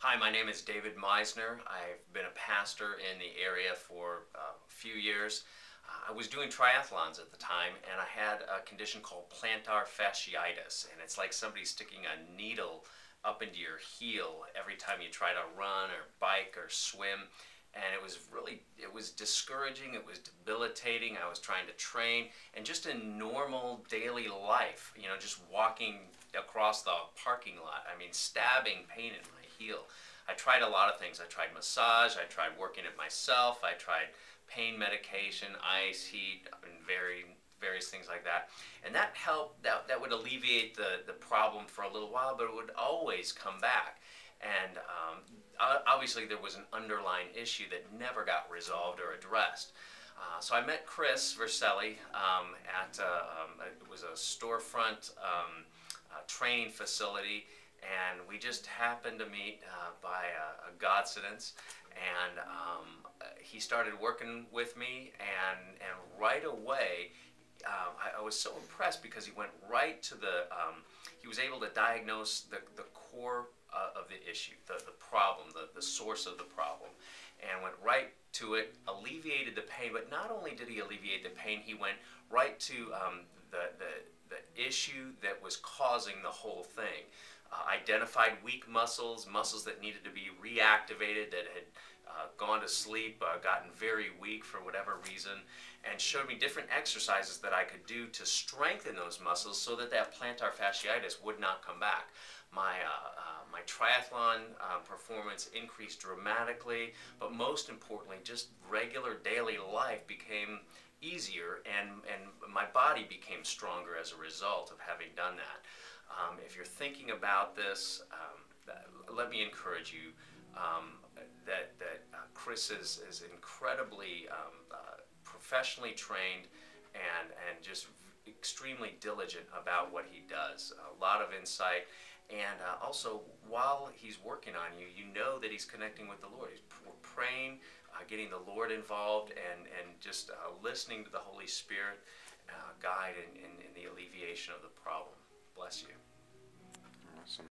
Hi, my name is David Misener. I've been a pastor in the area for uh, a few years. Uh, I was doing triathlons at the time and I had a condition called plantar fasciitis and it's like somebody sticking a needle up into your heel every time you try to run or bike or swim and it was really it was discouraging it was debilitating i was trying to train and just in normal daily life you know just walking across the parking lot i mean stabbing pain in my heel. I tried a lot of things. I tried massage i tried working it myself i tried pain medication ice heat and very various things like that. And that helped that, that would alleviate the the problem for a little while but it would always come back. And um, obviously there was an underlying issue that never got resolved or addressed. Uh, so I met Chris Vercelli um, at uh, um, it was a storefront um, uh, training facility, and we just happened to meet uh, by a, a godsidence. And um, he started working with me, and and right away. Um, I, I, was so impressed because he went right to the, um, he was able to diagnose the, the core uh, of the issue, the, the problem, the, the source of the problem, and went right to it, alleviated the pain, but not only did he alleviate the pain, he went right to um, the, the, the issue that was causing the whole thing. Uh, identified weak muscles, muscles that needed to be reactivated, that had gone to sleep, uh, gotten very weak for whatever reason, and showed me different exercises that I could do to strengthen those muscles so that that plantar fasciitis would not come back. My, uh, uh, my triathlon uh, performance increased dramatically, but most importantly, just regular daily life became easier and, and my body became stronger as a result of having done that. Um, if you're thinking about this, um, let me encourage you um, that, that uh, Chris is, is incredibly um, uh, professionally trained and, and just extremely diligent about what he does. A lot of insight. And uh, also, while he's working on you, you know that he's connecting with the Lord. He's praying, uh, getting the Lord involved, and, and just uh, listening to the Holy Spirit uh, guide in, in, in the alleviation of the problem. Bless you. Awesome.